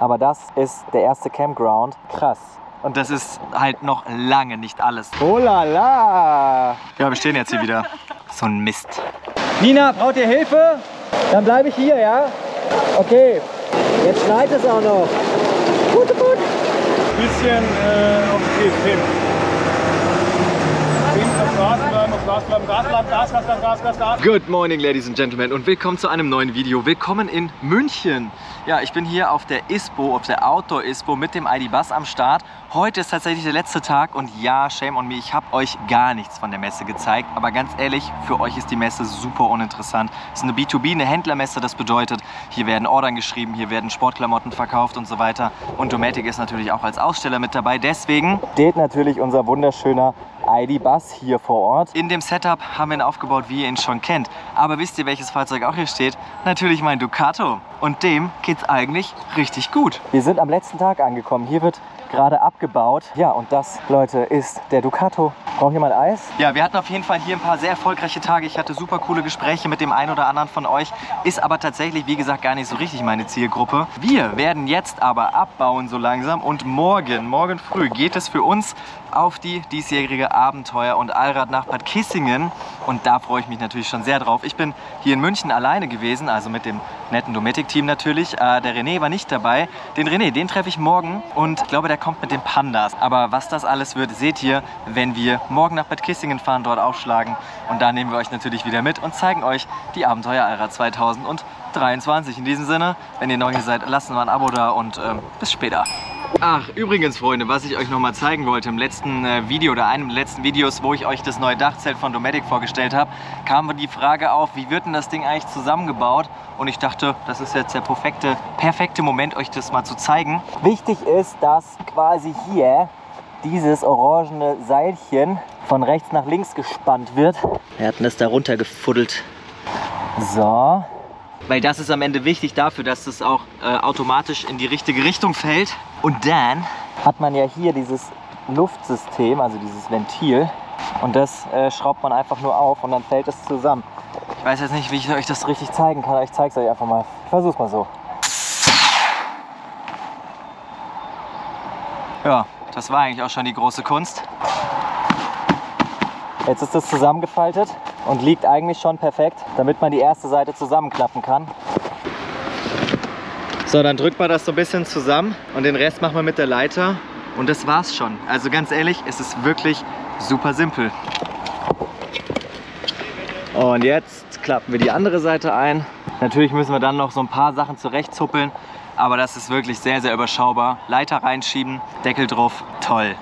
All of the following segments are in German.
Aber das ist der erste Campground. Krass. Und das ist halt noch lange nicht alles. Oh la la! Ja, wir stehen jetzt hier wieder. So ein Mist. Nina, braucht ihr Hilfe? Dann bleibe ich hier, ja? Okay. Jetzt schneit es auch noch. Gut, gut. bisschen äh, auf die hin. Auf Gas bleiben, auf Gas bleiben, Gas bleiben, Gas, Gas, Gas, Gas, Gas, Gas. Good morning, ladies and gentlemen, und willkommen zu einem neuen Video. Willkommen in München. Ja, ich bin hier auf der ISPO, auf der Outdoor ISPO mit dem ID Bus am Start. Heute ist tatsächlich der letzte Tag und ja, shame on me, ich habe euch gar nichts von der Messe gezeigt. Aber ganz ehrlich, für euch ist die Messe super uninteressant. Es ist eine B2B, eine Händlermesse, das bedeutet, hier werden Ordern geschrieben, hier werden Sportklamotten verkauft und so weiter. Und Dometic ist natürlich auch als Aussteller mit dabei. Deswegen steht natürlich unser wunderschöner ID Bus hier vor Ort. In dem Setup haben wir ihn aufgebaut, wie ihr ihn schon kennt. Aber wisst ihr, welches Fahrzeug auch hier steht? Natürlich mein Ducato. Und dem geht's eigentlich richtig gut. Wir sind am letzten Tag angekommen. Hier wird gerade abgebaut. Ja, und das, Leute, ist der Ducato. Braucht jemand Eis? Ja, wir hatten auf jeden Fall hier ein paar sehr erfolgreiche Tage. Ich hatte super coole Gespräche mit dem einen oder anderen von euch. Ist aber tatsächlich, wie gesagt, gar nicht so richtig meine Zielgruppe. Wir werden jetzt aber abbauen so langsam und morgen, morgen früh geht es für uns auf die diesjährige Abenteuer- und Allrad nach Bad Kissingen. Und da freue ich mich natürlich schon sehr drauf. Ich bin hier in München alleine gewesen, also mit dem netten Dometic-Team natürlich. Äh, der René war nicht dabei. Den René, den treffe ich morgen und ich glaube, der kommt mit den Pandas. Aber was das alles wird, seht ihr, wenn wir morgen nach Bad Kissingen fahren, dort aufschlagen. Und da nehmen wir euch natürlich wieder mit und zeigen euch die Abenteuer Allrad 2023. In diesem Sinne, wenn ihr neu hier seid, lasst mal ein Abo da und ähm, bis später. Ach, übrigens, Freunde, was ich euch noch mal zeigen wollte im letzten äh, Video oder einem der letzten Videos, wo ich euch das neue Dachzelt von Dometic vorgestellt habe, kam die Frage auf, wie wird denn das Ding eigentlich zusammengebaut? Und ich dachte, das ist jetzt der perfekte, perfekte Moment, euch das mal zu zeigen. Wichtig ist, dass quasi hier dieses orangene Seilchen von rechts nach links gespannt wird. Wir hatten das da runter gefuddelt. So, weil das ist am Ende wichtig dafür, dass es auch äh, automatisch in die richtige Richtung fällt. Und dann hat man ja hier dieses Luftsystem, also dieses Ventil. Und das äh, schraubt man einfach nur auf und dann fällt es zusammen. Ich weiß jetzt nicht, wie ich euch das richtig zeigen kann, aber ich zeige es euch einfach mal. Ich versuch's mal so. Ja, das war eigentlich auch schon die große Kunst. Jetzt ist es zusammengefaltet und liegt eigentlich schon perfekt, damit man die erste Seite zusammenklappen kann. So, dann drückt man das so ein bisschen zusammen und den Rest machen wir mit der Leiter und das war's schon. Also ganz ehrlich, es ist wirklich super simpel. Und jetzt klappen wir die andere Seite ein. Natürlich müssen wir dann noch so ein paar Sachen zurechtzuppeln, aber das ist wirklich sehr, sehr überschaubar. Leiter reinschieben, Deckel drauf, toll.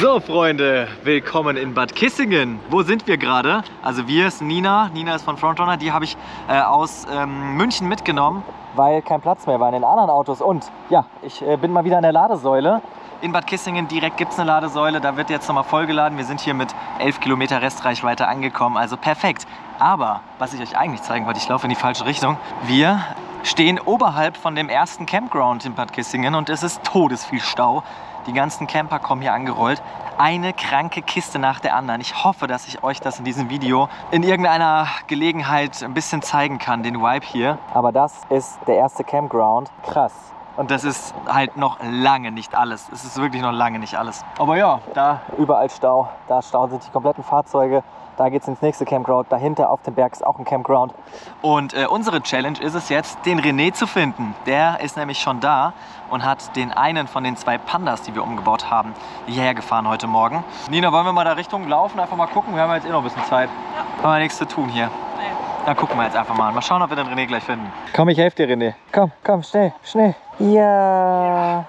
So Freunde, willkommen in Bad Kissingen. Wo sind wir gerade? Also wir ist Nina, Nina ist von Frontrunner, die habe ich äh, aus ähm, München mitgenommen, weil kein Platz mehr war in den anderen Autos. Und ja, ich äh, bin mal wieder an der Ladesäule. In Bad Kissingen direkt gibt es eine Ladesäule, da wird jetzt nochmal vollgeladen. Wir sind hier mit 11 Kilometer Restreichweite angekommen, also perfekt. Aber was ich euch eigentlich zeigen wollte, ich laufe in die falsche Richtung. Wir stehen oberhalb von dem ersten Campground in Bad Kissingen und es ist todesviel Stau. Die ganzen Camper kommen hier angerollt. Eine kranke Kiste nach der anderen. Ich hoffe, dass ich euch das in diesem Video in irgendeiner Gelegenheit ein bisschen zeigen kann, den Vibe hier. Aber das ist der erste Campground. Krass. Und das ist halt noch lange nicht alles. Es ist wirklich noch lange nicht alles. Aber ja, da überall Stau. Da Stau sind die kompletten Fahrzeuge. Da geht es ins nächste Campground. Dahinter auf dem Berg ist auch ein Campground. Und äh, unsere Challenge ist es jetzt, den René zu finden. Der ist nämlich schon da und hat den einen von den zwei Pandas, die wir umgebaut haben, hierher gefahren heute Morgen. Nina, wollen wir mal da Richtung laufen? Einfach mal gucken. Wir haben jetzt eh noch ein bisschen Zeit. Ja. Haben wir nichts zu tun hier. Nee. Dann gucken wir jetzt einfach mal. Mal schauen, ob wir den René gleich finden. Komm, ich helfe dir, René. Komm, komm, schnell, schnell. Ja.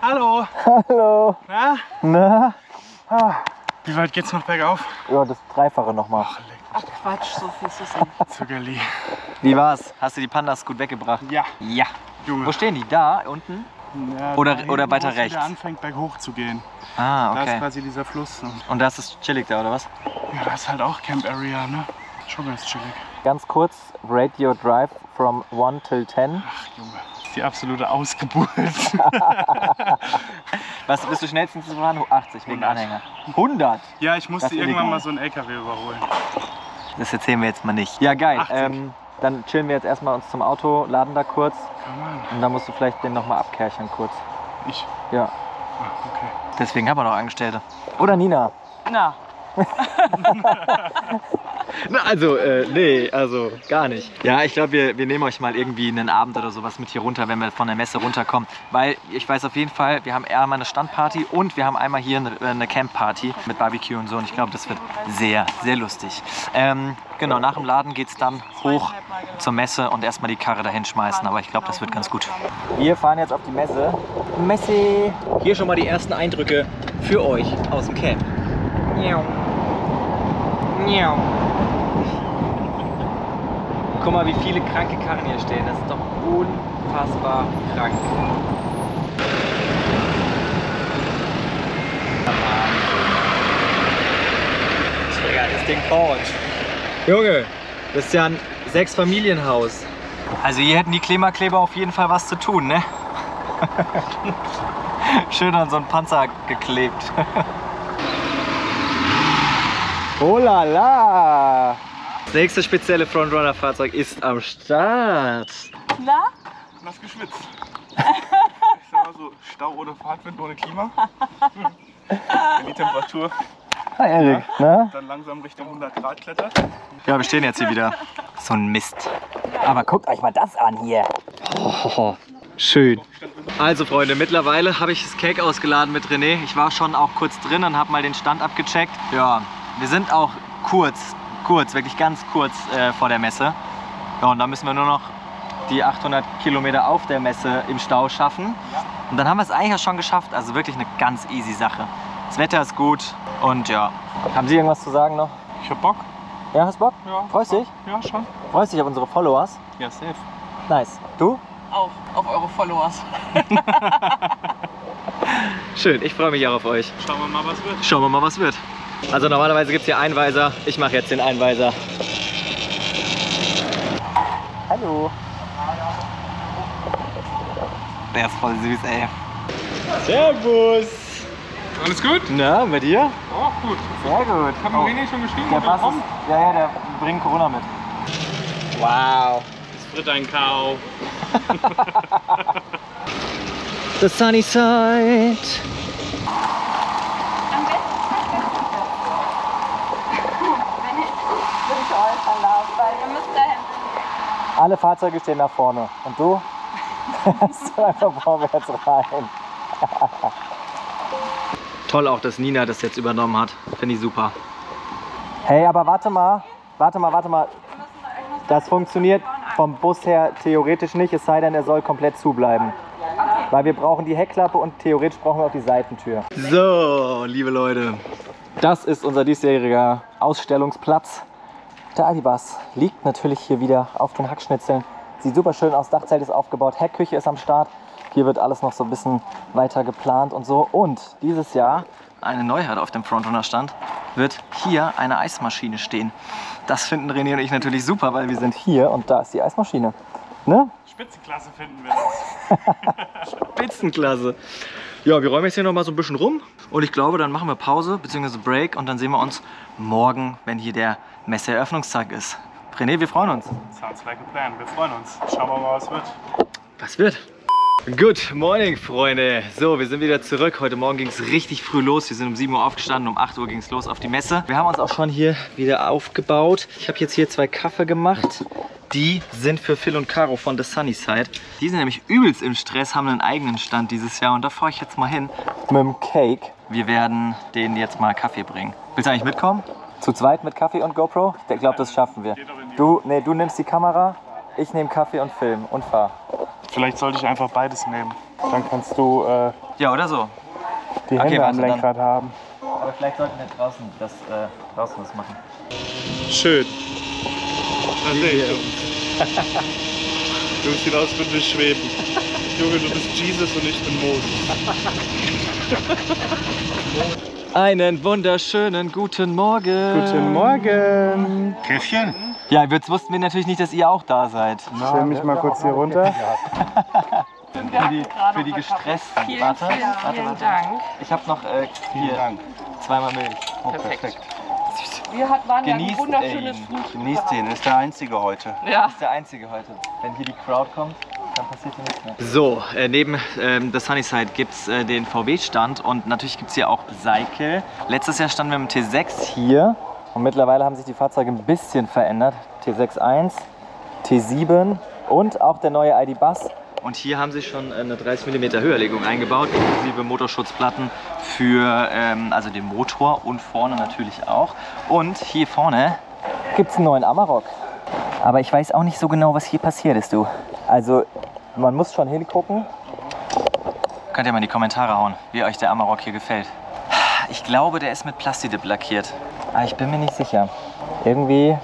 Hallo. Hallo. Na? Na? Ah. Wie weit geht's noch bergauf? Ja, das Dreifache nochmal. Ach, leck Ach Quatsch, so viel ist es nicht. Zuckerli. Wie war's? Hast du die Pandas gut weggebracht? Ja. Ja. Junge. Wo stehen die? Da unten? Ja, Oder- da oder weiter wo rechts? wieder anfängt berghoch zu gehen. Ah, Da ist okay. quasi dieser Fluss. Und Und das ist chillig da, oder was? ja, das ist halt auch Camp Area, ne? Schon ganz chillig. Ganz kurz, rate your drive from 1 till 10. Ach Junge. Das ist die absolute Ausgeburt. Was bist du schnellstens gefahren? 80 wegen 100. Anhänger. 100? ja, ich musste irgendwann illegal. mal so einen LKW überholen. Das erzählen wir jetzt mal nicht. Ja, geil. 80. Ähm, Dann chillen wir jetzt erstmal uns zum Auto, laden da kurz Come on. und dann musst du vielleicht den nochmal abkerchern kurz. Ich. Ja, Ah, okay. deswegen haben wir noch Angestellte. Oder Nina? Na, Na, also, äh, nee, also gar nicht. Ja, ich glaube, wir, wir nehmen euch mal irgendwie einen Abend oder sowas mit hier runter, wenn wir von der Messe runterkommen. Weil ich weiß auf jeden Fall, wir haben einmal eine Standparty und wir haben einmal hier eine, eine Campparty mit Barbecue und so. Und ich glaube, das wird sehr, sehr lustig. Ähm, genau, nach dem Laden geht es dann hoch zur Messe und erstmal die Karre dahin schmeißen. Aber ich glaube, das wird ganz gut. Wir fahren jetzt auf die Messe. Messe! Hier schon mal die ersten Eindrücke für euch aus dem Camp. Miau. Miau. Guck mal, wie viele kranke Karren hier stehen. Das ist doch unfassbar krank. Digga, das Ding baut. Junge, das ist ja ein Sechs-Familienhaus. Also hier hätten die Klimakleber auf jeden Fall was zu tun, ne? Schön an so einen Panzer geklebt. Oh la la! Das nächste spezielle Frontrunner-Fahrzeug ist am Start. na? Nass geschwitzt. Ich sag mal so, Stau ohne Fahrtwind, ohne Klima. Wenn die Temperatur Hi Erik, ne? dann langsam Richtung 100 Grad klettert. Ja, wir stehen jetzt hier wieder. So ein Mist. Aber guckt euch mal das an hier. Oh, schön. Also Freunde, mittlerweile habe ich das Cake ausgeladen mit René. Ich war schon auch kurz drin und habe mal den Stand abgecheckt. Ja, wir sind auch kurz, kurz, wirklich ganz kurz äh, vor der Messe. Ja, und da müssen wir nur noch die 800 Kilometer auf der Messe im Stau schaffen. Und dann haben wir es eigentlich auch schon geschafft. Also wirklich eine ganz easy Sache. Das Wetter ist gut und ja. Haben Sie irgendwas zu sagen noch? Ich hab Bock. Ja, hast Bock? Ja. Freust dich? Ja, schon. Freust dich auf unsere Followers? Ja, safe. Nice. Du? Auch auf eure Followers. Schön, ich freue mich auch auf euch. Schauen wir mal, was wird. Schauen wir mal, was wird. Also normalerweise gibt es hier Einweiser. Ich mache jetzt den Einweiser. Hallo. Der ist voll süß, ey. Servus. Alles gut? Na, bei dir? Oh, gut. Sehr gut. Hat mir René schon geschrieben, Der er Bass kommt? ist, ja, ja, der bringt Corona mit. Wow. Es wird ein Kau. The sunny side. Alle Fahrzeuge stehen nach vorne. Und du? Kannst du einfach vorwärts rein. Toll auch, dass Nina das jetzt übernommen hat. Finde ich super. Hey, aber warte mal. Warte mal, warte mal. Das funktioniert vom Bus her theoretisch nicht, es sei denn, er soll komplett zubleiben. Weil wir brauchen die Heckklappe und theoretisch brauchen wir auch die Seitentür. So, liebe Leute. Das ist unser diesjähriger Ausstellungsplatz. Der Alibas liegt natürlich hier wieder auf den Hackschnitzeln. Sieht super schön aus, Dachzelt ist aufgebaut, Heckküche ist am Start. Hier wird alles noch so ein bisschen weiter geplant und so. Und dieses Jahr, eine Neuheit auf dem Frontrunner-Stand, wird hier eine Eismaschine stehen. Das finden René und ich natürlich super, weil wir sind hier und da ist die Eismaschine. Ne? Spitzenklasse finden wir das. Spitzenklasse. Ja, wir räumen jetzt hier noch mal so ein bisschen rum und ich glaube, dann machen wir Pause bzw. Break und dann sehen wir uns morgen, wenn hier der Messeeröffnungstag ist. René, wir freuen uns. Sounds like a plan. Wir freuen uns. Schauen wir mal, was wird. Was wird? Good morning, Freunde. So, wir sind wieder zurück. Heute Morgen ging es richtig früh los. Wir sind um 7 Uhr aufgestanden, um 8 Uhr ging es los auf die Messe. Wir haben uns auch schon hier wieder aufgebaut. Ich habe jetzt hier zwei Kaffee gemacht. Die sind für Phil und Caro von The Sunny Side. Die sind nämlich übelst im Stress, haben einen eigenen Stand dieses Jahr und da fahre ich jetzt mal hin mit dem Cake. Wir werden denen jetzt mal Kaffee bringen. Willst du eigentlich mitkommen? Zu zweit mit Kaffee und GoPro? Ich glaube, das schaffen wir. Du, nee, du nimmst die Kamera, ich nehme Kaffee und Film und fahr. Vielleicht sollte ich einfach beides nehmen. Dann kannst du äh, Ja, oder so. die Okay, Hände am warte, dann- Lenkrad haben. Aber vielleicht sollten wir draußen das, äh, draußen das machen. Schön. Da sehe ich uns. Du sieht aus, als würden wir schweben. Junge, du bist Jesus und ich bin Moses. Einen wunderschönen guten Morgen. Guten Morgen. Käffchen? Ja, jetzt wussten wir natürlich nicht, dass ihr auch da seid. Ich stell mich mal kurz hier runter. Für die, für die gestressten. Vielen, warte, vielen, warte, vielen warte. Dank. Ich habe noch äh, hier Dank. zweimal Milch. Oh, Perfekt. Wir hat, waren ja ein Genießt wunderschönes ihn. Frühstück. Genießt den, ist der einzige heute. Ja. ist der einzige heute. Wenn hier die Crowd kommt, dann passiert hier nichts mehr. So, äh, neben ähm, der Sunnyside gibt es äh, den VW-Stand und natürlich gibt es hier auch Cycle. Letztes Jahr standen wir mit dem T6 hier und mittlerweile haben sich die Fahrzeuge ein bisschen verändert. T6.1, T7 und auch der neue ID Bus. Und hier haben sie schon eine 30 mm Höherlegung eingebaut, inklusive Motorschutzplatten für ähm, also den Motor und vorne natürlich auch. Und hier vorne gibt es einen neuen Amarok. Aber ich weiß auch nicht so genau, was hier passiert ist, du. Also, man muss schon hingucken. Könnt ihr mal in die Kommentare hauen, wie euch der Amarok hier gefällt. Ich glaube, der ist mit Plastidip lackiert. Aber ich bin mir nicht sicher. Irgendwie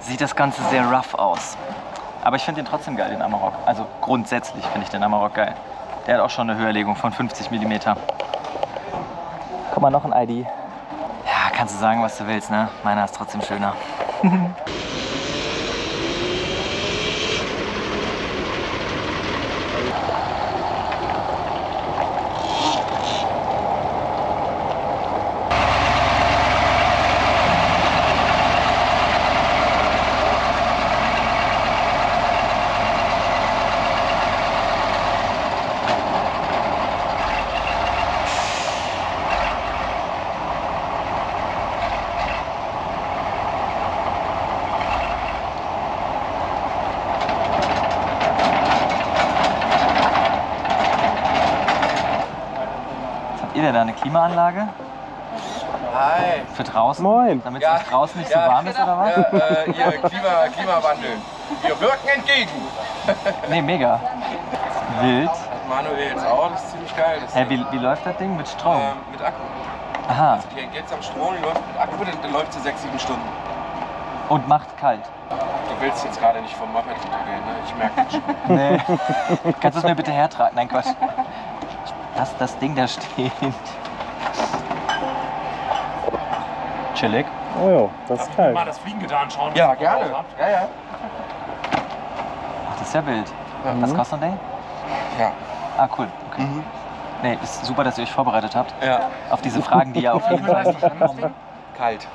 sieht das Ganze sehr rough aus. Aber ich finde den trotzdem geil, den Amarok. Also grundsätzlich finde ich den Amarok geil. Der hat auch schon eine Höherlegung von 50 mm. Guck mal, noch ein ID. Ja, kannst du sagen, was du willst, ne? Meiner ist trotzdem schöner. Ihr denn da eine Klimaanlage Hi. für draußen? Moin. Damit es euch draußen nicht so warm ist oder was? Ja, äh, hier Klima, Klimawandel. Wir wirken entgegen. Nee, mega. Wild. Manuel jetzt auch, das ist ziemlich geil. Hä, wie, wie läuft das Ding? Mit Strom? ähm, mit Akku. Aha. Die hängt jetzt am Strom, die läuft mit Akku, dann, dann läuft sie 6, 7 Stunden. Und macht kalt. Du willst jetzt gerade nicht vom Moped runtergehen, ne? Ich merke das schon. Nee. Kannst du es mir bitte hertragen? Nein, Quatsch. Lass das Ding da stehen. Chillig. Oh ja, das ist kalt. mal das Fliegengitter anschauen. Ja, was ihr gerne. Ja, ja. Ach, das ist ja wild. Ja. Was kostet ein Ding? Ja. Ah, cool. Okay. Nee, ist super, dass ihr euch vorbereitet habt Ja. auf diese Fragen, die ja auf jeden Fall kommen. Kalt.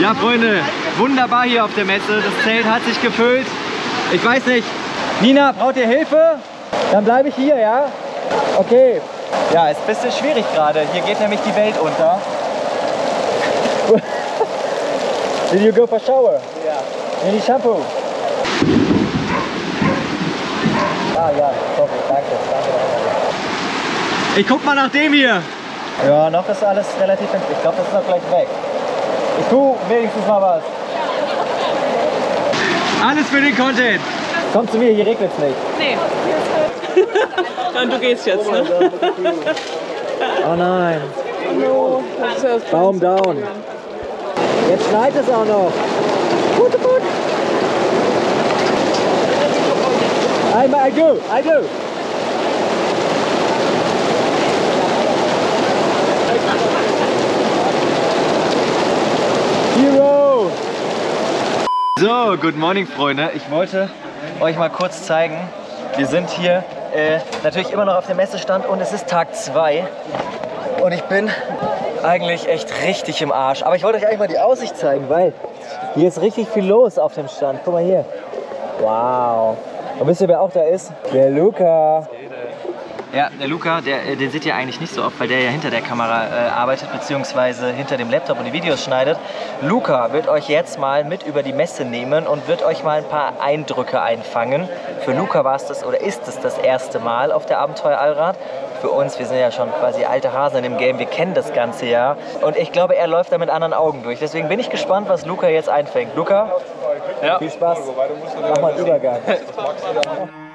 Ja, Freunde, wunderbar hier auf der Messe. Das Zelt hat sich gefüllt. Ich weiß nicht. Nina, braucht ihr Hilfe? Dann bleibe ich hier, ja? Okay. Ja, ist ein bisschen schwierig gerade. Hier geht nämlich die Welt unter. Did you go for shower? Ja. In die Shampoo? Ah ja, sorry, danke, danke. Ich guck mal nach dem hier. Ja, noch ist alles relativ Ich glaube, das ist noch gleich weg. Ich tu wenigstens mal was. Alles für den Content. Komm zu mir, hier regnet es nicht. Nee. Und du gehst jetzt, ne? Oh nein. Baum down. Jetzt schneit es auch noch. Gut, gut. I, I do, I do. Hero. So, good morning, Freunde. Ich wollte euch mal kurz zeigen. Wir sind hier äh, natürlich immer noch auf dem Messestand und es ist Tag 2. Und ich bin eigentlich echt richtig im Arsch. Aber ich wollte euch eigentlich mal die Aussicht zeigen, weil hier ist richtig viel los auf dem Stand. Guck mal hier. Wow. Und wisst ihr, wer auch da ist? Der Luca. Ja, der Luca, der, äh, den seht ihr eigentlich nicht so oft, weil der ja hinter der Kamera äh, arbeitet, beziehungsweise hinter dem Laptop und die Videos schneidet. Luca wird euch jetzt mal mit über die Messe nehmen und wird euch mal ein paar Eindrücke einfangen. Für Luca war es das oder ist es das erste Mal auf der Abenteuer Allrad. Für uns, wir sind ja schon quasi alte Hasen in dem Game, wir kennen das ganze ja. Und ich glaube, er läuft da mit anderen Augen durch. Deswegen bin ich gespannt, was Luca jetzt einfängt. Luca, Ja. viel Spaß. Mach mal einen Übergang.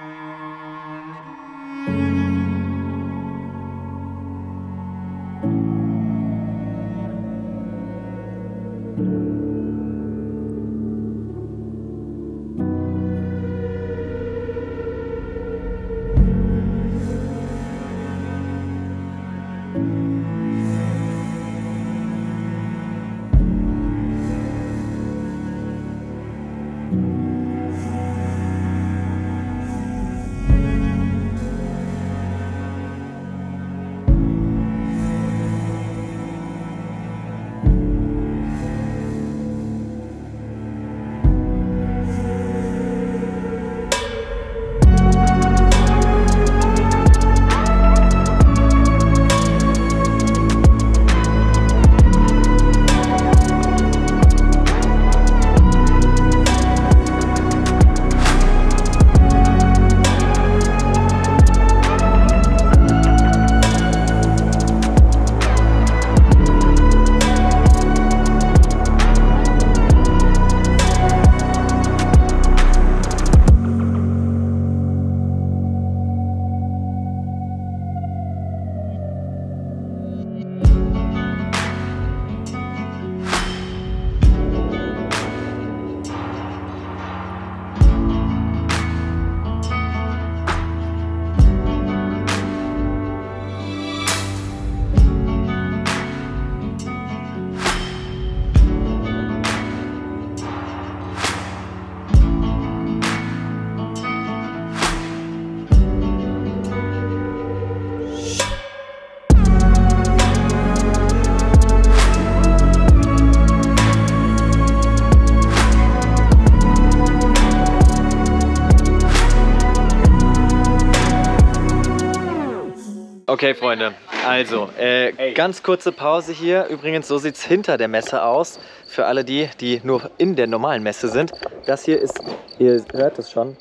Okay, Freunde. Also, äh, ganz kurze Pause hier. Übrigens, so sieht es hinter der Messe aus. Für alle die, die nur in der normalen Messe sind. Das hier ist, ihr hört es schon,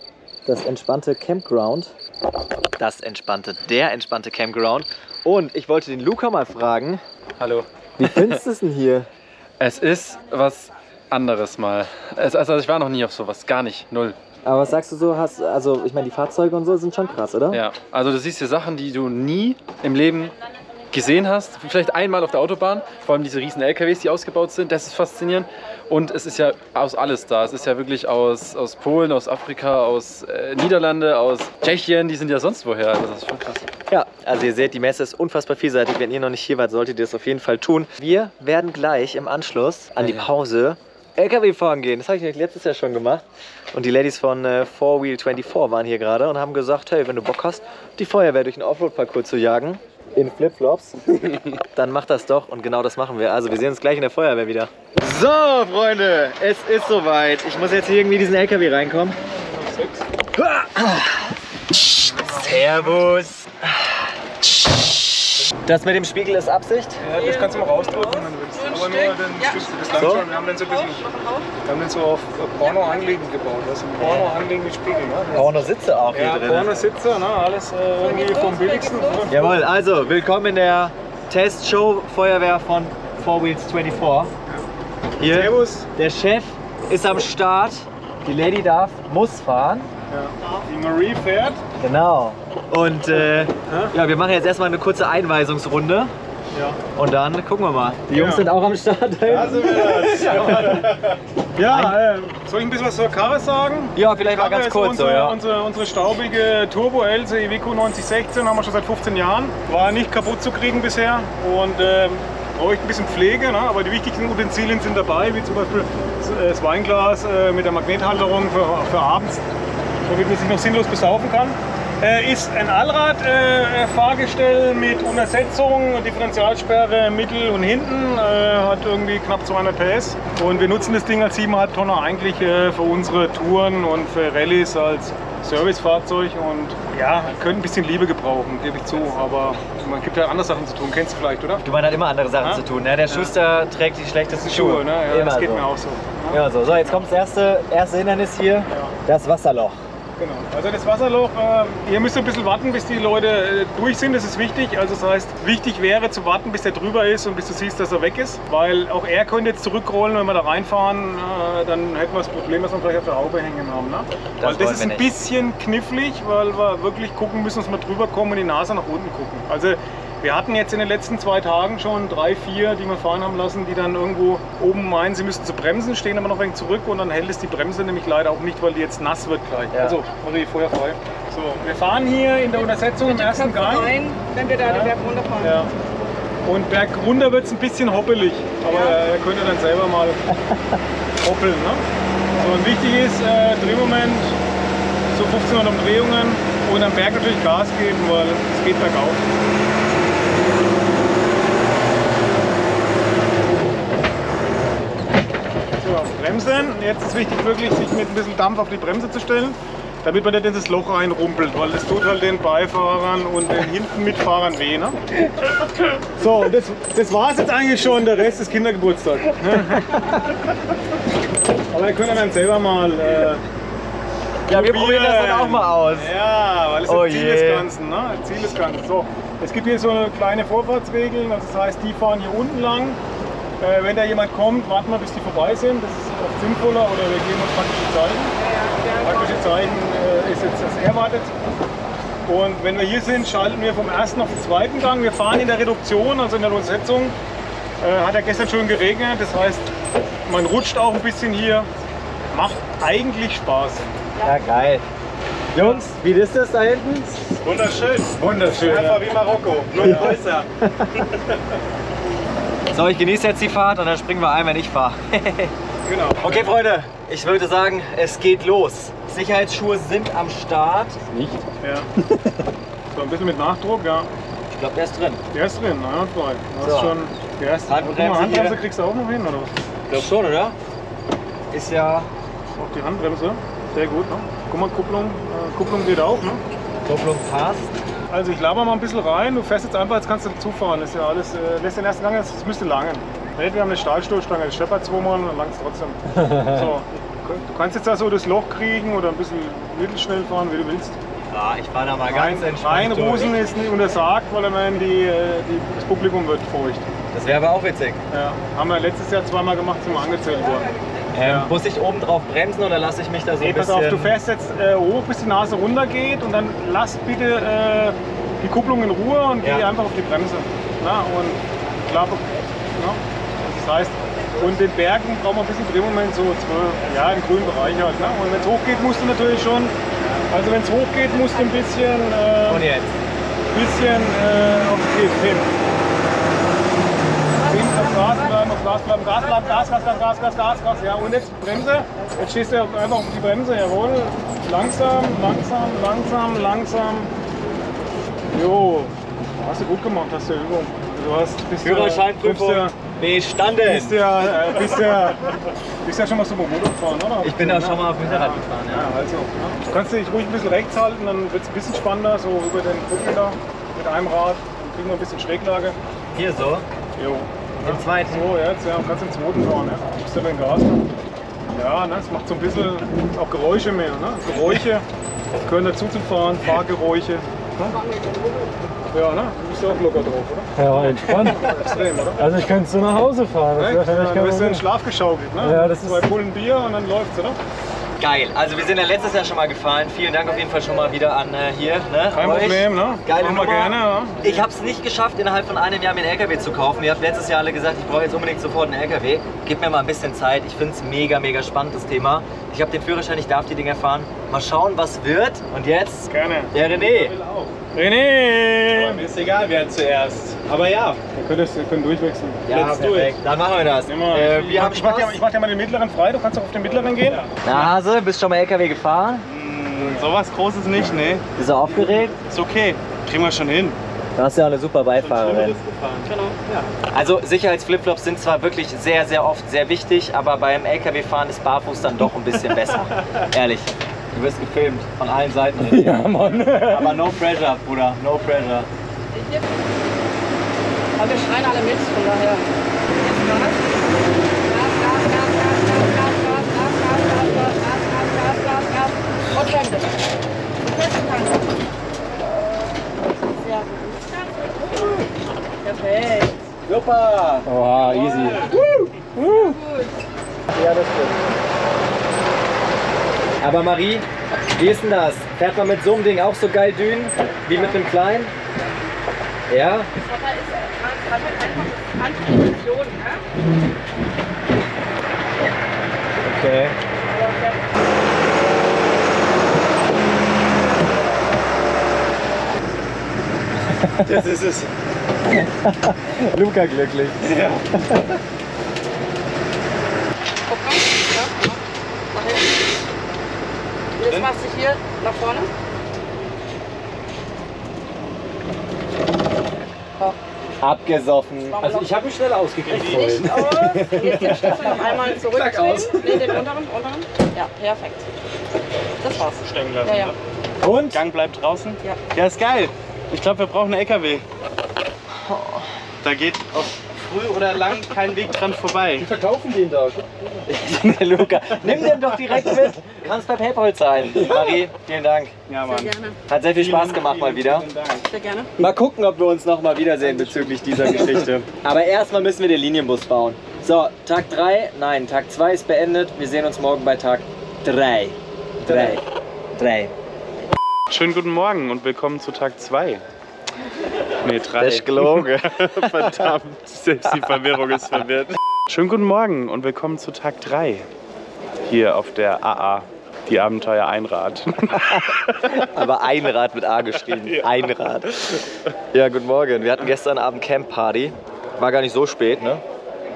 das entspannte Campground. Das entspannte, der entspannte Campground. Und ich wollte den Luca mal fragen, Hallo. wie findest du es denn hier? Es ist was anderes mal. Es, also ich war noch nie auf sowas, gar nicht, null. Aber was sagst du so? Hast, also, ich meine, die Fahrzeuge und so sind schon krass, oder? Ja, also du siehst hier Sachen, die du nie im Leben gesehen hast. Vielleicht einmal auf der Autobahn, vor allem diese riesen LKWs, die ausgebaut sind, das ist faszinierend. Und es ist ja aus alles da. Es ist ja wirklich aus, aus Polen, aus Afrika, aus äh, Niederlande, aus Tschechien, die sind ja sonst woher. Also das ist schon krass. Ja, also ihr seht, die Messe ist unfassbar vielseitig. Wenn ihr noch nicht hier wart, solltet ihr das auf jeden Fall tun. Wir werden gleich im Anschluss an die. Pause LKW fahren gehen. Das habe ich nämlich letztes Jahr schon gemacht. Und die Ladies von äh, 4Wheel24 waren hier gerade und haben gesagt, hey, wenn du Bock hast, die Feuerwehr durch den Offroad-Parcours zu jagen, in Flipflops, dann mach das doch. Und genau das machen wir. Also wir sehen uns gleich in der Feuerwehr wieder. So, Freunde, es ist soweit. Ich muss jetzt hier irgendwie diesen LKW reinkommen. Servus. Das mit dem Spiegel ist Absicht? Ja, das kannst du mal rausdrücken. Aber nur den langt So? Wir haben den so ein bisschen, wir haben den so auf Porno anliegend gebaut. Das ist ein Porno anliegend mit Spiegel. Ne? Porno-Sitze auch hier Ja, drin. Porno-Sitze, ne? alles äh, irgendwie vom billigsten. Jawohl, also willkommen in der Testshow Feuerwehr von 4Wheels24. Hier, Servus. der Chef ist am Start. Die Lady darf, muss fahren. Ja. Die Marie fährt. Genau. Und äh, ja, wir machen jetzt erstmal eine kurze Einweisungsrunde. Ja. Und dann gucken wir mal. Die Jungs Ja. sind auch am Start. Da sind wir. Ja, äh, soll ich ein bisschen was zur Karre sagen? Ja, vielleicht mal ganz kurz unsere, so, ja. unsere, unsere staubige Turbo Else Iveco 9016 haben wir schon seit 15 Jahren. War nicht kaputt zu kriegen bisher und ähm, brauche ich ein bisschen Pflege, ne? aber die wichtigsten Utensilien sind dabei, wie zum Beispiel das, äh, das Weinglas äh, mit der Magnethalterung für, für abends, damit man sich noch sinnlos besaufen kann. Äh, ist ein Allrad-Fahrgestell mit Untersetzung, Differentialsperre mittel und hinten, äh, hat irgendwie knapp 200 PS und wir nutzen das Ding als 7,5 Tonner eigentlich äh, für unsere Touren und für Rallyes als Servicefahrzeug und ja, könnte ein bisschen Liebe gebrauchen, gebe ich zu, aber man gibt ja andere Sachen zu tun, kennst du vielleicht, oder? Du meinst hat immer andere Sachen Ja? zu tun. Ne? Der Schuster trägt die schlechtesten Schuhe. Schuhe, ne? Ja, immer das geht so. mir auch so. Ja, so. so, jetzt kommt das erste, erste Hindernis hier. Das Wasserloch. Genau. Also das Wasserloch, äh, ihr müsst ein bisschen warten, bis die Leute äh, durch sind, das ist wichtig. Also das heißt, wichtig wäre zu warten, bis der drüber ist und bis du siehst, dass er weg ist. Weil auch er könnte jetzt zurückrollen, wenn wir da reinfahren, äh, dann hätten wir das Problem, dass wir ihn gleich auf der Haube hängen haben. Ne? weil wollen das ist ein nicht. bisschen knifflig, weil wir wirklich gucken müssen, dass wir drüber kommen und die Nase nach unten gucken. Also wir hatten jetzt in den letzten zwei Tagen schon drei, vier, die wir fahren haben lassen, die dann irgendwo oben meinen, sie müssten zu bremsen, stehen aber noch ein wenig zurück und dann hält es die Bremse nämlich leider auch nicht, weil die jetzt nass wird gleich. Ja. Also, Marie, Feuer frei. So, wir fahren hier in der Untersetzung im ersten Gang. rein, wenn wir da den Berg runterfahren. Ja. Und berg runter wird es ein bisschen hoppelig, aber er könnte dann selber mal hoppeln. Ne? So, und wichtig ist, äh, Drehmoment so 1500 Umdrehungen und am Berg natürlich Gas geben, weil es geht bergauf. So, Bremsen. Jetzt ist wichtig wirklich, sich mit ein bisschen Dampf auf die Bremse zu stellen, damit man nicht in das Loch reinrumpelt, weil das tut halt den Beifahrern und den hinten Mitfahrern weh. Ne? So, das, das war es jetzt eigentlich schon, der Rest ist Kindergeburtstag. Aber ihr könnt dann selber mal. Äh, Ja, wir probieren das dann auch mal aus. Ja, weil es Oh ist Ziel je. des Ganzen. Ne? Ziel des Ganzen. So, es gibt hier so kleine Vorfahrtsregeln, also das heißt, die fahren hier unten lang. Äh, wenn da jemand kommt, warten wir, bis die vorbei sind. Das ist oft sinnvoller oder wir geben uns praktische Zeichen. Praktische Zeichen äh, ist jetzt, dass er wartet. Und wenn wir hier sind, schalten wir vom ersten auf den zweiten Gang. Wir fahren in der Reduktion, also in der Übersetzung. Äh, hat ja gestern schon geregnet, das heißt, man rutscht auch ein bisschen hier. Macht eigentlich Spaß. Ja, geil. Jungs, wie ist das da hinten? Wunderschön. Wunderschön. Einfach wie Marokko, nur größer. So, ich genieße jetzt die Fahrt und dann springen wir ein, wenn ich fahre. Genau. okay, Freunde, ich würde sagen, es geht los. Sicherheitsschuhe sind am Start. Nicht? Ja. So, ein bisschen mit Nachdruck, ja. Ich glaube, der ist drin. Der ist drin, na, frei. Du So. hast schon. Der ist, Handbremse mal, Handbremse kriegst du auch noch hin, oder was? Ich glaube schon, oder? Ist ja. Auch die Handbremse. Sehr gut, ne? Guck mal, Kupplung, äh, Kupplung geht auch, ne? Kupplung passt. Also ich laber mal ein bisschen rein. Du fährst jetzt einfach, jetzt kannst du dazufahren. Das ist ja alles, äh, lässt den ersten Gang, das müsste langen. Nee, wir haben eine Stahlstoßstange, das scheppert zweimal und dann langt es trotzdem. so, du kannst jetzt da so das Loch kriegen oder ein bisschen mittelschnell fahren, wie du willst. Ja, ich war da mal Rein, Reinrusen ist nicht untersagt, weil ich meine, die, äh, die, das Publikum wird feucht. Das wäre aber auch witzig. Ja, haben wir letztes Jahr zweimal gemacht, sind wir angezählt worden. Ähm, Ja. Muss ich oben drauf bremsen oder lasse ich mich da so Nee, ein pass bisschen... auf, du fährst jetzt äh, hoch, bis die Nase runter geht und dann lass bitte äh, die Kupplung in Ruhe und geh Ja. einfach auf die Bremse. Na, und klappe. Na? Das heißt, und den Bergen brauchen wir ein bisschen Drehmoment, so zwölf, ja, im grünen Bereich halt. Ne? Und wenn es hochgeht, musst du natürlich schon, also wenn es hochgeht, musst du ein bisschen, äh, Und jetzt? bisschen äh, auf. Auf Gas Gas bleiben, Gas bleiben, Gas, Gas, Gas, Gas, Gas, Gas, Gas. Ja, und jetzt Bremse. Jetzt stehst du einfach auf die Bremse, jawohl. Langsam, langsam, langsam, langsam. Jo, hast du gut gemacht, hast du Übung. Du hast bist ja- Führerscheinprüfung bist ja- bestanden. Bist ja, äh, bist ja, bist ja schon mal Supermoto gefahren, oder? Ich bin da schon mal auf Hinterrad gefahren, ja. Ja, also. Du kannst dich ruhig ein bisschen rechts halten, dann wird es ein bisschen spannender, so über den Buckel da mit einem Rad. Dann kriegen wir ein bisschen Schräglage. Hier so, Jo. Im zweiten. So, jetzt, ja, kannst im zweiten fahren, ja. Du bist ja beim Gas. Ja, ne, es macht so ein bisschen auch Geräusche mehr, ne? Geräusche gehören dazu zum Fahren, Fahrgeräusche. Ne? Ja, ne? Du bist ja auch locker drauf, oder? Ja, entspannt. Extrem, oder? Also ich könnte so nach Hause fahren. Das mich Ja, du bist in den. Schlaf geschaukelt, ne? Ja, das ist- Zwei Pullen Bier und dann läuft's, oder? Geil. Also wir sind ja letztes Jahr schon mal gefahren. Vielen Dank auf jeden Fall schon mal wieder an äh, hier. Ne, Kein euch. Problem, ne? Geile Machen wir gerne, ja. Ich habe es nicht geschafft, innerhalb von einem Jahr mir einen LKW zu kaufen. Ihr habt letztes Jahr alle gesagt, ich brauche jetzt unbedingt sofort einen LKW. Gib mir mal ein bisschen Zeit. Ich finde es mega, mega spannend, das Thema. Ich habe den Führerschein, ich darf die Dinger fahren. Mal schauen, was wird. Und jetzt Gerne. der René. René! Mir ist egal, wer zuerst. Aber ja, Wir können, das, wir können durchwechseln. Ja, Let's do perfekt. Dann machen wir das. Äh, ich, wir haben mach, ich, mach dir, ich mach dir mal den mittleren frei, du kannst auch auf den mittleren gehen. Na Hase, bist schon mal LKW gefahren? sowas Großes nicht, ne? Bist du aufgeregt? Ist okay. Kriegen wir schon hin. Du hast ja auch eine super Beifahrerin. gefahren. Genau. Also Sicherheitsflipflops sind zwar wirklich sehr, sehr oft sehr wichtig, aber beim LKW-Fahren ist Barfuß dann doch ein bisschen besser. Ehrlich. Du wirst gefilmt von allen Seiten. Ja, Mann. Aber no pressure, Bruder, no pressure. Aber wir schreien alle mit, von daher. Jetzt Gas. Gas, Gas, Gas, Gas, Gas, Gas, Gas, Gas, Gas, Gas, Gas, Gas, Gas, Gas. Und Bremse. Und festen Tank. Sehr gut. Perfekt. Super! Oha, easy. Aber Marie, wie ist denn das? Fährt man mit so einem Ding auch so geil Dünen wie mit einem kleinen? Ja? Man hat halt einfach Antidimension, ne? Okay. Das ist es. Luca glücklich. Ja, genau. Nach hinten. Und jetzt machst du hier nach vorne. Abgesoffen. Also ich habe mich schnell ausgekriegt Licht aus. Jetzt den Schlüssel noch einmal zurückdrehen. Nee, den unteren, unteren. Ja, perfekt. Das war's. Stecken Ja, lassen. ja. ne? Und? Gang bleibt draußen. Ja. Ja, ist geil. Ich glaube, wir brauchen einen LKW. Da geht auf früh oder lang kein Weg dran vorbei. Die verkaufen den da. Der Luca. Nimm den doch direkt mit. Kannst bei PayPal zahlen. Marie, vielen Dank. Ja, Mann. Sehr gerne. Hat sehr viel Spaß gemacht mal wieder. Vielen Dank. Sehr gerne. Mal gucken, ob wir uns noch mal wiedersehen bezüglich dieser Geschichte. Aber erstmal müssen wir den Linienbus bauen. So, Tag 3, nein, Tag 2 ist beendet. Wir sehen uns morgen bei Tag 3. 3. 3. Schönen guten Morgen und willkommen zu Tag 2. Nee, 3. Das ist gelogen. Verdammt, selbst die Verwirrung ist verwirrt. Schönen guten Morgen und willkommen zu Tag 3. Hier auf der AA, die Abenteuer Einrad. Aber Einrad mit A geschrieben. Einrad. Ja, guten Morgen. Wir hatten gestern Abend Camp Party. War gar nicht so spät, ne?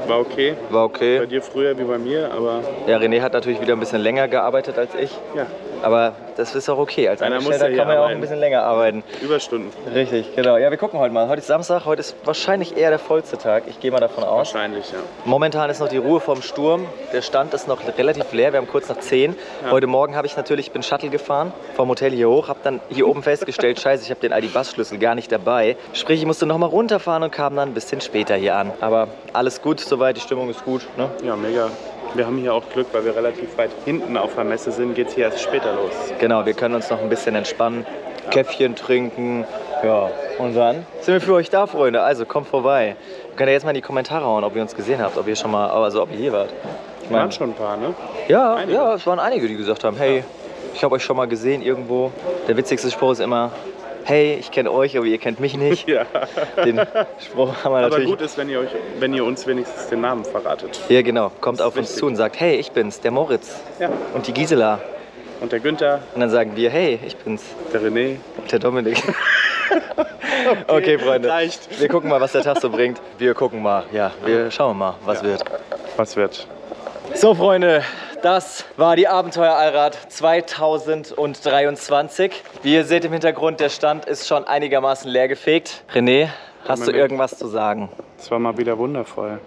War okay. War Bei okay. dir früher wie bei mir, aber Ja, René hat natürlich wieder ein bisschen länger gearbeitet als ich. ja. Aber das ist auch okay. Als Einer muss Angestellter ja kann man ja auch ein bisschen länger arbeiten. Überstunden. Richtig, genau. Ja, wir gucken heute mal. Heute ist Samstag, heute ist wahrscheinlich eher der vollste Tag. Ich gehe mal davon aus. Wahrscheinlich, ja. Momentan ist noch die Ruhe vorm Sturm. Der Stand ist noch relativ leer. Wir haben kurz nach 10. Heute Morgen habe ich natürlich, bin Shuttle gefahren vom Hotel hier hoch, habe dann hier oben festgestellt, scheiße, ich habe den ID-Bus-Schlüssel gar nicht dabei. Sprich, ich musste noch mal runterfahren und kam dann ein bisschen später hier an. Aber alles gut soweit, die Stimmung ist gut. Ne? Ja, mega. Wir haben hier auch Glück, weil wir relativ weit hinten auf der Messe sind, geht es hier erst später los. Genau, wir können uns noch ein bisschen entspannen, Käffchen trinken. Ja, und dann sind wir für euch da, Freunde. Also kommt vorbei. Könnt ihr jetzt mal in die Kommentare hauen, ob ihr uns gesehen habt, ob ihr schon mal, also ob ihr hier wart. Ich Waren schon ein paar, ne? Ja, Einige. ja, es waren einige, die gesagt haben, hey, ich habe euch schon mal gesehen irgendwo. Der witzigste Spruch ist immer, hey, ich kenne euch, aber ihr kennt mich nicht. Ja. Den Spruch haben wir Aber natürlich. gut ist, wenn ihr, euch, wenn ihr uns wenigstens den Namen verratet. Ja, genau. Kommt auf uns wichtig. zu und sagt, hey, ich bin's, der Moritz Ja. und die Gisela. Und der Günther, Und dann sagen wir, hey, ich bin's, der René. der Dominik. okay, Freunde. Reicht. Wir gucken mal, was der Tag so bringt. Wir gucken mal, ja, wir schauen mal, was wird. Was wird? So, Freunde, das war die Abenteuer Allrad 2023. Wie ihr seht im Hintergrund, der Stand ist schon einigermaßen leergefegt. René, hast du irgendwas zu sagen? Es war mal wieder wundervoll.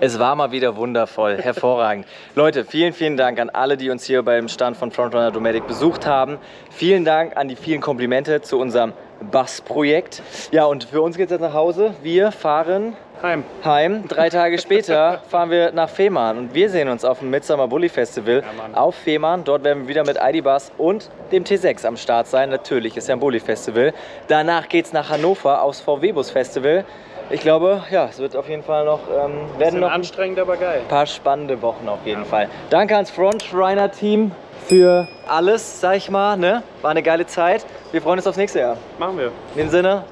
Es war mal wieder wundervoll, hervorragend. Leute, vielen, vielen Dank an alle, die uns hier beim Stand von Frontrunner Domatic besucht haben. Vielen Dank an die vielen Komplimente zu unserem Bass-Projekt. Ja, und für uns geht es jetzt nach Hause. Wir fahren Heim. heim. Drei Tage später fahren wir nach Fehmarn und wir sehen uns auf dem Midsummer Bully Festival Mann. auf Fehmarn. Dort werden wir wieder mit ID Bus und dem T6 am Start sein. Natürlich ist ja ein Bully Festival. Danach geht's nach Hannover aufs VW Bus Festival. Ich glaube, ja, es wird auf jeden Fall noch, ähm, werden noch ein anstrengend, aber geil. paar spannende Wochen auf jeden Fall. Danke ans Frontrunner Team für alles, sag ich mal. Ne? War eine geile Zeit. Wir freuen uns aufs nächste Jahr. Machen wir. In dem Sinne,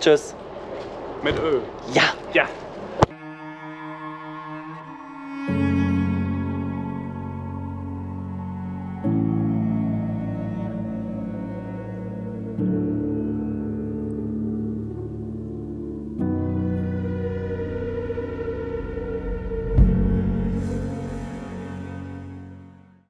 tschüss. Mit Ö. Ja. Ja.